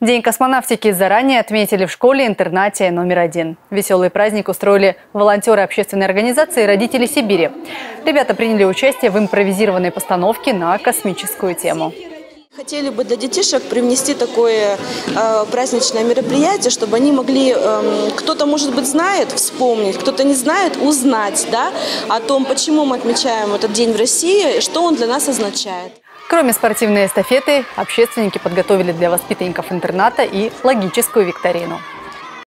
День космонавтики заранее отметили в школе-интернате номер один. Веселый праздник устроили волонтеры общественной организации «Родители Сибири». Ребята приняли участие в импровизированной постановке на космическую тему. Хотели бы для детишек привнести такое э, праздничное мероприятие, чтобы они могли, э, кто-то, может быть, знает, вспомнить, кто-то не знает, узнать да, о том, почему мы отмечаем этот день в России, что он для нас означает. Кроме спортивной эстафеты, общественники подготовили для воспитанников интерната и логическую викторину.